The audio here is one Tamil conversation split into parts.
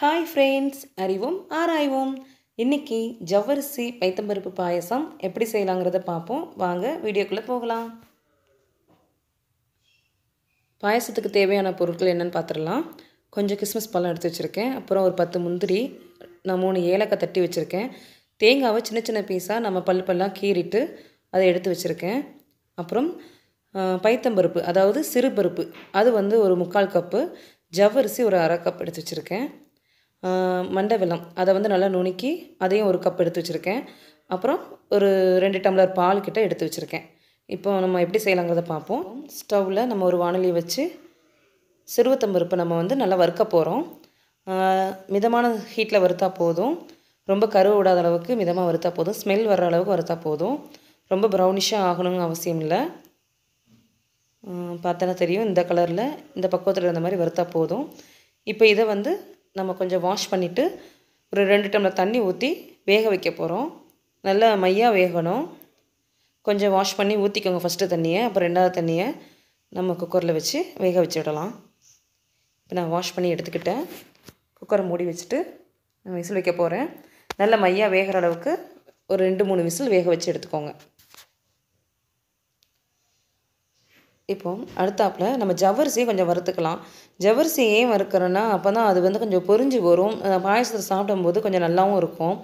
ஹாய் ஃப்ரெண்ட்ஸ் அறிவோம் ஆராய்வோம். இன்னைக்கு ஜவ்வரிசி பைத்தம்பருப்பு பாயசம் எப்படி செய்யலாங்கிறத பார்ப்போம். வாங்க வீடியோக்குள்ளே போகலாம். பாயசத்துக்கு தேவையான பொருட்கள் என்னென்னு பார்த்துடலாம். கொஞ்சம் கிறிஸ்மஸ் பழம் எடுத்து வச்சுருக்கேன். அப்புறம் ஒரு பத்து முந்திரி நான் மூணு ஏலக்காய் தட்டி வச்சுருக்கேன். தேங்காவை சின்ன சின்ன பீஸாக நம்ம பல் பல்லாம் கீறிட்டு அதை எடுத்து வச்சுருக்கேன். அப்புறம் பைத்தம்பருப்பு அதாவது சிறு பருப்பு அது வந்து ஒரு முக்கால் கப்பு ஜவ்வரிசி ஒரு அரை கப் எடுத்து வச்சுருக்கேன். மண்டை வெல்லம். அதை வந்து நல்லா நுணுக்கி அதையும் ஒரு கப் எடுத்து வச்சுருக்கேன். அப்புறம் ஒரு ரெண்டு டம்ளர் பால் கிட்ட எடுத்து வச்சுருக்கேன். இப்போ நம்ம எப்படி செய்யலாங்கிறத பார்ப்போம். ஸ்டவ்வில் நம்ம ஒரு வானொலி வச்சு சிறுவத்தம்பருப்பு நம்ம வந்து நல்லா வறுக்க போகிறோம் மிதமான ஹீட்டில் வறுத்தா போதும். ரொம்ப கருவு விடாத அளவுக்கு மிதமாக வறுத்தா போதும். ஸ்மெல் வர்ற அளவுக்கு வறுத்தா போதும். ரொம்ப ப்ரௌனிஷாக ஆகணும்னு அவசியம் இல்லை. பார்த்தோன்னா தெரியும். இந்த கலரில் இந்த பக்குவத்தில் இருந்த மாதிரி வறுத்தா போதும். இப்போ இதை வந்து நம்ம கொஞ்சம் வாஷ் பண்ணிவிட்டு ஒரு ரெண்டு டம்ளர் தண்ணி ஊற்றி வேக வைக்க போகிறோம் நல்லா மையாக வேகணும். கொஞ்சம் வாஷ் பண்ணி ஊற்றிக்கோங்க ஃபஸ்ட்டு தண்ணியை அப்புறம் ரெண்டாவது தண்ணியை நம்ம குக்கரில் வச்சு வேக வச்சு விடலாம். இப்போ நான் வாஷ் பண்ணி எடுத்துக்கிட்டேன். குக்கரை மூடி வச்சுட்டு நான் விசில் வைக்க போகிறேன் நல்ல மையாக வேகிற அளவுக்கு ஒரு ரெண்டு மூணு விசில் வேக வச்சு எடுத்துக்கோங்க. இப்போ அடுத்தாப்புல நம்ம ஜவ்வரிசியை கொஞ்சம் வறுத்துக்கலாம். ஜவ்வரிசி ஏன் வறுக்கிறோன்னா அப்போ தான் அது வந்து கொஞ்சம் பொரிஞ்சு வரும். அஹ் பாயசத்தை சாப்பிடும்போது கொஞ்சம் நல்லாவும் இருக்கும்.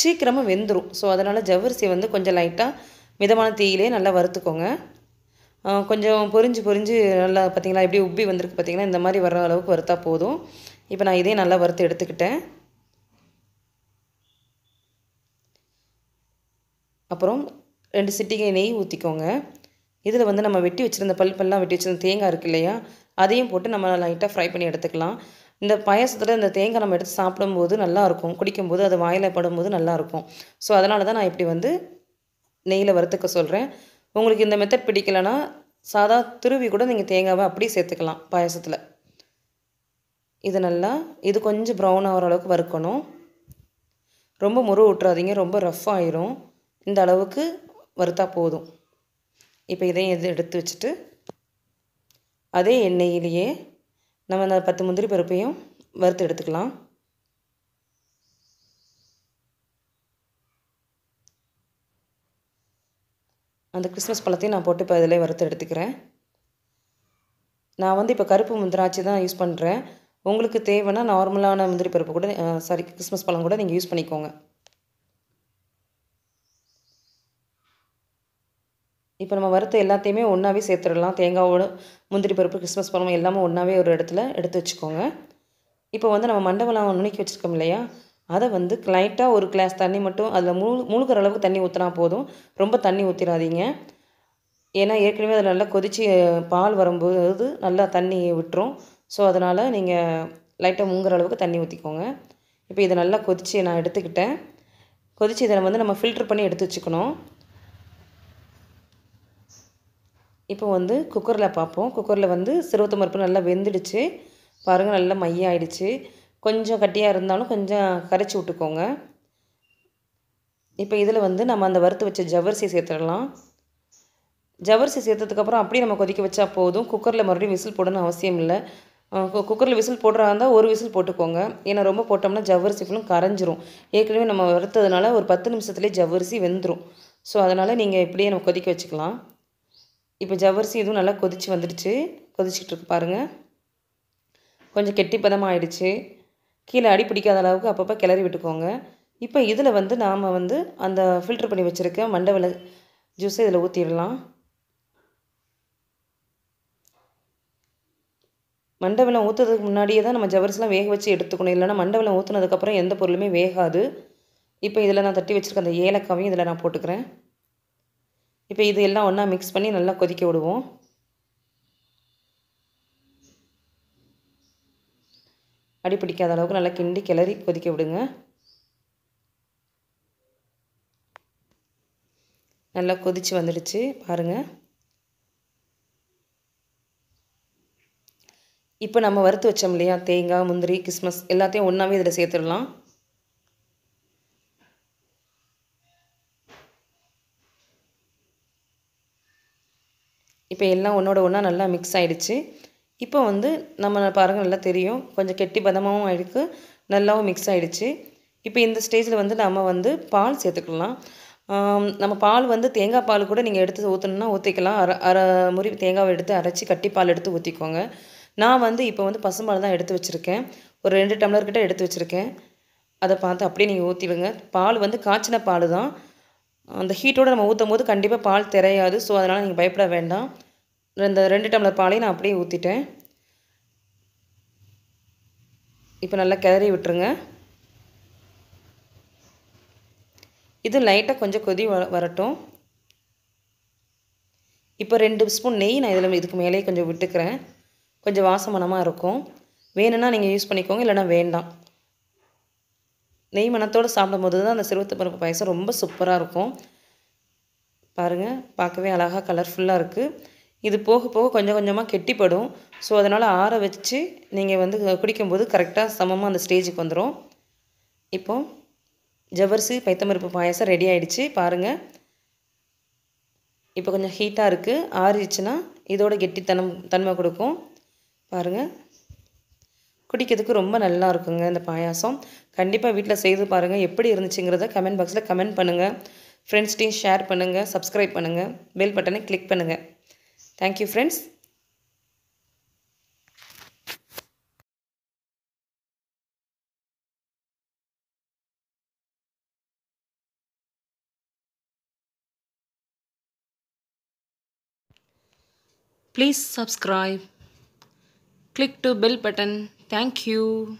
சீக்கிரமாக வெந்துடும் ஸோ அதனால் ஜவ்வரிசியை வந்து கொஞ்சம் லைட்டாக மிதமான தீயிலே நல்லா வறுத்துக்கோங்க. கொஞ்சம் பொறிஞ்சு பொறிஞ்சு நல்லா பார்த்திங்களா எப்படி உப்பி வந்திருக்கு பார்த்திங்கன்னா இந்த மாதிரி வர அளவுக்கு வறுத்தா போதும். இப்போ நான் இதே நல்லா வறுத்து எடுத்துக்கிட்டேன். அப்புறம் ரெண்டு சிட்டிகை நெய் ஊற்றிக்கோங்க இதில் வந்து நம்ம வெட்டி வச்சுருந்த பல் பல்லாம் வெட்டி வச்சுருந்த தேங்காய் இருக்கு இல்லையா அதையும் போட்டு நம்ம லைட்டாக ஃப்ரை பண்ணி எடுத்துக்கலாம். இந்த பாயசத்தில் இந்த தேங்காய் நம்ம எடுத்து சாப்பிடும்போது நல்லாயிருக்கும். குடிக்கும்போது அது வாயில் படும்போது நல்லா இருக்கும் ஸோ அதனால தான் நான் இப்படி வந்து நெய்யில் வறுத்துக்க சொல்கிறேன் உங்களுக்கு இந்த மெத்தட் பிடிக்கலைன்னா சாதா துருவி கூட நீங்கள் தேங்காவை அப்படியே சேர்த்துக்கலாம் பாயசத்தில். இது நல்லா இது கொஞ்சம் ப்ரௌன் ஆகிற அளவுக்கு வறுக்கணும். ரொம்ப முறு விட்டுறாதீங்க ரொம்ப ரஃப் ஆயிரும். இந்த அளவுக்கு வறுத்தா போதும். இப்போ இதையும் எது எடுத்து வச்சுட்டு அதே எண்ணெயிலேயே நம்ம அந்த பத்து முந்திரி பருப்பையும் வறுத்து எடுத்துக்கலாம். அந்த கிறிஸ்மஸ் பழத்தையும் நான் போட்டு இப்போ இதில் வறுத்து எடுத்துக்கிறேன். நான் வந்து இப்போ கருப்பு முந்திராட்சி தான் யூஸ் பண்ணுறேன். உங்களுக்கு தேவைன்னா நார்மலான முந்திரி பருப்பு கூட சாரி கிறிஸ்மஸ் பழம் கூட நீங்கள் யூஸ் பண்ணிக்கோங்க. இப்போ நம்ம வறுத்த எல்லாத்தையுமே ஒன்றாவே சேர்த்துடலாம். தேங்காவோட முந்திரி பருப்பு கிறிஸ்மஸ் பழம் எல்லாமே ஒன்றாவே ஒரு இடத்துல எடுத்து வச்சுக்கோங்க. இப்போ வந்து நம்ம மண்டபம் நுணுக்கி வச்சுருக்கோம் இல்லையா? அதை வந்து லைட்டாக ஒரு கிளாஸ் தண்ணி மட்டும் அதில் மூ மூழ்கிற அளவுக்கு தண்ணி ஊற்றினா போதும். ரொம்ப தண்ணி ஊற்றிடாதீங்க ஏன்னா ஏற்கனவே அதில் நல்லா கொதித்து பால் வரும்போது நல்லா தண்ணி விட்டுரும். ஸோ அதனால் நீங்கள் லைட்டாக மூங்குற அளவுக்கு தண்ணி ஊற்றிக்கோங்க இப்போ இதை நல்லா கொதித்து நான் எடுத்துக்கிட்டேன். கொதித்து இதை வந்து நம்ம ஃபில்ட்ரு பண்ணி எடுத்து வச்சுக்கணும். இப்போ வந்து குக்கரில் பார்ப்போம். குக்கரில் வந்து சிறுவத்து பருப்பு நல்லா வெந்துடுச்சு. பாருங்கள் நல்லா மையாயிடுச்சு. கொஞ்சம் கட்டியாக இருந்தாலும் கொஞ்சம் கரைச்சி விட்டுக்கோங்க. இப்போ இதில் வந்து நம்ம அந்த வறுத்து வச்ச ஜவ்வரிசி சேர்த்துடலாம். ஜவ்வரிசி சேர்த்ததுக்கப்புறம் அப்படியே நம்ம கொதிக்க வச்சா போதும். குக்கரில் மறுபடியும் விசில் போடணும்னு அவசியம் இல்லை. குக்கரில் விசில் போடுறா இருந்தால் ஒரு விசில் போட்டுக்கோங்க. ஏன்னா ரொம்ப போட்டோம்னா ஜவ்வரிசி ஃபுல்லும் கரைஞ்சிரும். ஏற்கனவே நம்ம வறுத்ததுனால ஒரு பத்து நிமிஷத்துலேயே ஜவ்வரிசி வெந்துடும் ஸோ அதனால் நீங்கள் இப்படியே நம்ம கொதிக்க வச்சுக்கலாம். இப்போ ஜவ்வரிசி இதுவும் நல்லா கொதித்து வந்துடுச்சு. கொதிச்சிட்டு இருக்கு பாருங்கள் கொஞ்சம் கெட்டிப்பதமாக ஆயிடுச்சு. கீழே அடி பிடிக்காத அளவுக்கு அப்பப்போ கிளறி விட்டுக்கோங்க. இப்போ இதில் வந்து நாம் வந்து அந்த ஃபில்டர் பண்ணி வச்சுருக்க மண்டவெள ஜூஸை இதில் ஊற்றிடலாம் மண்டவெல்லம் ஊற்றுறதுக்கு முன்னாடியே தான் நம்ம ஜவரிசிலாம் வேக வச்சு எடுத்துக்கணும். இல்லைனா மண்டவெல்லம் ஊற்றுனதுக்கப்புறம் எந்த பொருளுமே வேகாது. இப்போ இதில் நான் தட்டி வச்சுருக்க அந்த ஏலக்காவையும் இதில் நான் போட்டுக்கிறேன். இப்போ இது எல்லாம் ஒன்றா மிக்ஸ் பண்ணி நல்லா கொதிக்க விடுவோம். அடி பிடிக்காத அளவுக்கு நல்லா கிண்டி கிளறி கொதிக்க விடுங்க. நல்லா கொதித்து வந்துடுச்சு பாருங்கள் இப்போ நம்ம வறுத்து வச்சோம் இல்லையா? தேங்காய் முந்திரி கிறிஸ்மஸ் எல்லாத்தையும் ஒன்றாவே இதில் சேர்த்துடலாம். இப்போ எல்லாம் ஒன்றோட ஒன்றா நல்லா மிக்ஸ் ஆகிடுச்சு இப்போ வந்து நம்ம பாருங்கள் நல்லா தெரியும். கொஞ்சம் கெட்டி பதமாகவும் ஆகிருக்கு நல்லாவும் மிக்ஸ் ஆகிடுச்சு இப்போ இந்த ஸ்டேஜில் வந்து நம்ம வந்து பால் சேர்த்துக்கலாம். நம்ம பால் வந்து தேங்காய் பால் கூட நீங்கள் எடுத்து ஊற்றணுன்னா ஊற்றிக்கலாம் அரை அரை முறி தேங்காவை எடுத்து அரைச்சி கட்டி பால் எடுத்து ஊற்றிக்கோங்க நான் வந்து இப்போ வந்து பசும்பால் தான் எடுத்து வச்சுருக்கேன். ஒரு ரெண்டு டம்ளர்கிட்ட எடுத்து வச்சுருக்கேன். அதை பார்த்து அப்படியே நீங்கள் ஊற்றிடுங்க பால் வந்து காய்ச்சின பால் தான். அந்த ஹீட்டோடு நம்ம ஊற்றும் போது கண்டிப்பாக பால் திரையாது. ஸோ அதனால் நீங்கள் பயப்பட வேண்டாம். இந்த ரெண்டு டம்ளர் பாலையும் நான் அப்படியே ஊற்றிட்டேன் இப்போ நல்லா கிளறி விட்டுருங்க. இது லைட்டாக கொஞ்சம் கொதி வ வரட்டும். இப்போ ரெண்டு ஸ்பூன் நெய் நான் இதில் இதுக்கு மேலேயே கொஞ்சம் விட்டுக்கிறேன். கொஞ்சம் வாசமனமாக இருக்கும். வேணும்னா நீங்கள் யூஸ் பண்ணிக்கோங்க இல்லைன்னா வேண்டாம். நெய் மனத்தோடு சாப்பிடும்போது தான் அந்த சிறுவத்து பருப்பு பாயசம் ரொம்ப சூப்பராக இருக்கும். பாருங்கள் பார்க்கவே அழகாக கலர்ஃபுல்லாக இருக்குது இது போக போக கொஞ்சம் கொஞ்சமாக கெட்டிப்படும். ஸோ அதனால் ஆற வச்சு நீங்கள் வந்து குடிக்கும்போது கரெக்டாக சமமாக அந்த ஸ்டேஜுக்கு வந்துடும் இப்போது ஜவ்வரிசி பைத்தம்பருப்பு பாயசம் ரெடி ஆகிடுச்சு பாருங்கள் இப்போ கொஞ்சம் ஹீட்டாக இருக்குது ஆறிடுச்சுன்னா இதோட கெட்டித்தனம் தன்மை கொடுக்கும். பாருங்கள் குடிக்கிறதுக்கு ரொம்ப நல்லா இருக்குங்க இந்த பாயாசம். கண்டிப்பாக வீட்டில் செய்து பாருங்கள் எப்படி இருந்துச்சுங்கிறத கமெண்ட் பாக்ஸில் கமெண்ட் பண்ணுங்கள் ஃப்ரெண்ட்ஸ்டையும் ஷேர் பண்ணுங்கள் சப்ஸ்கிரைப் பண்ணுங்கள் பெல் பட்டனை கிளிக் பண்ணுங்கள் thank you friends Please subscribe. Click to bell button. Thank you.